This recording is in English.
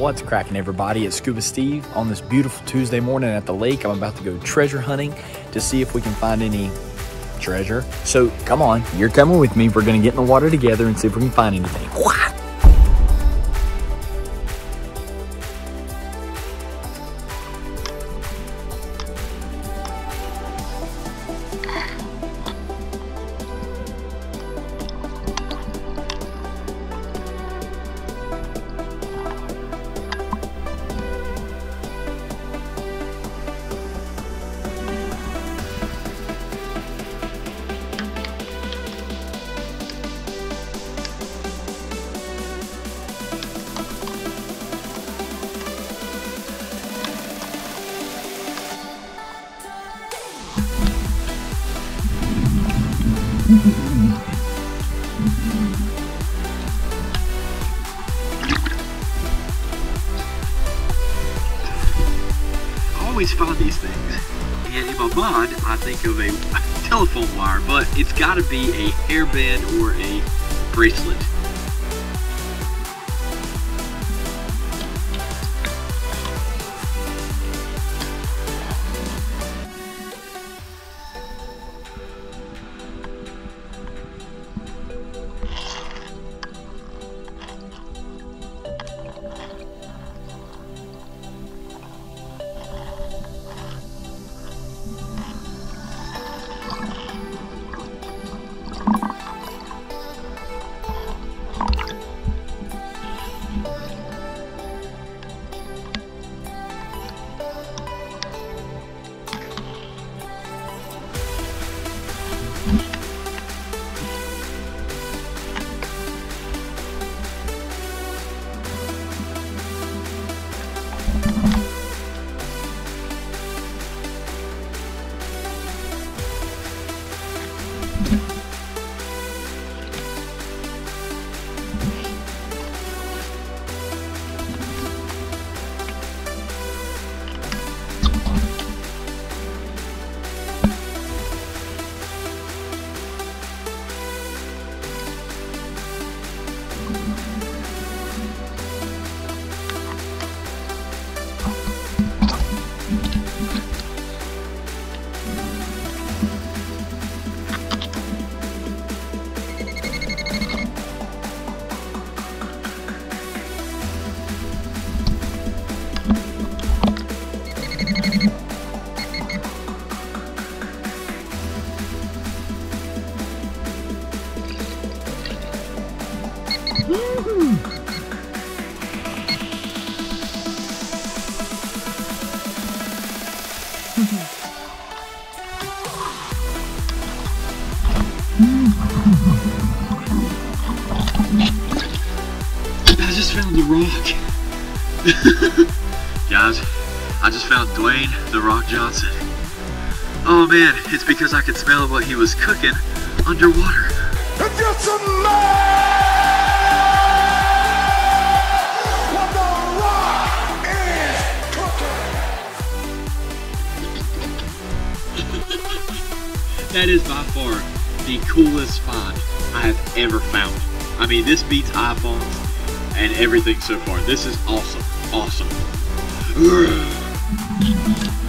What's cracking, everybody? It's Scuba Steve on this beautiful Tuesday morning at the lake. I'm about to go treasure hunting to see if we can find any treasure. So come on, you're coming with me. We're gonna get in the water together and see if we can find anything. Always find these things. And in my mind, I think of a telephone wire, but it's got to be a hairband or a bracelet. you I just found the rock. Guys, I just found Dwayne the Rock Johnson. Oh man, it's because I could smell what he was cooking underwater. That is by far the coolest find I have ever found. I mean, this beats iPhones and everything so far. This is awesome. Awesome.